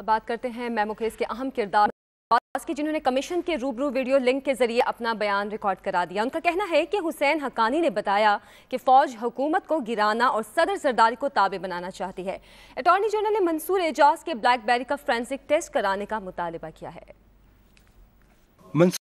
अब बात करते हैं मैमो केस के अहम किरदार की, जिन्होंने कमीशन के रूबरू वीडियो लिंक के ज़रिए अपना बयान रिकॉर्ड करा दिया। उनका कहना है कि हुसैन हकानी ने बताया कि फौज हुकूमत को गिराना और सदर जरदारी को ताबे बनाना चाहती है। अटॉर्नी जनरल ने मंसूर एजाज के ब्लैकबेरी का फ्रेंसिक टेस्ट कराने का मुतालबा किया है।